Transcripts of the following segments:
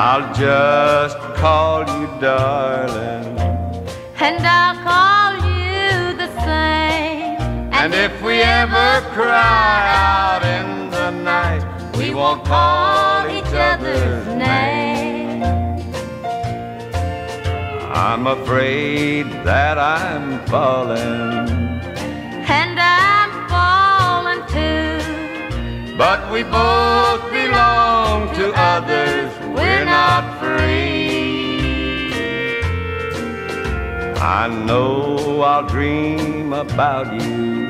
I'll just call you darling. And I'll call you the same. And if we ever cry out in the night, we won't call each other's name. I'm afraid that I'm falling, And I'm falling too. but we both belong to others. We're not free. I know I'll dream about you.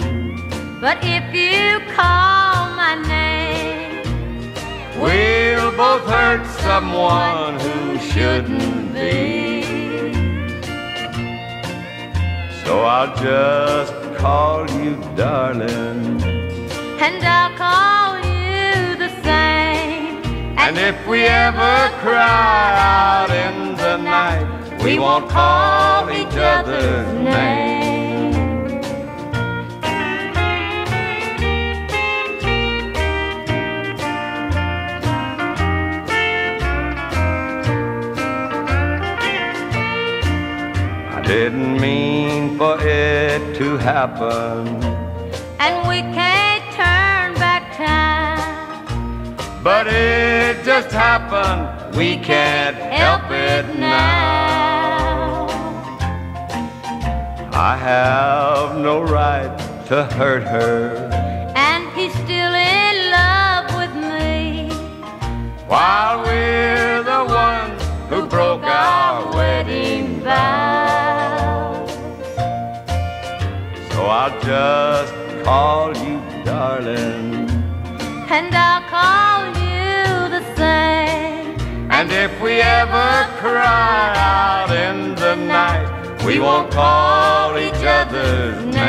But if you call my name, We'll both hurt someone who shouldn't be. So I'll just call you darling. and I'll call you the same. And if we ever cry out in the night, we won't call each other's name. I didn't mean for it to happen, And we can't turn back time. but it just happened. We can't help it now. I have no right to hurt her And he's still in love with me. while we're the ones who broke our wedding vows. So I'll just call you darling. And I'll call cry out in the night, we won't call each other's name.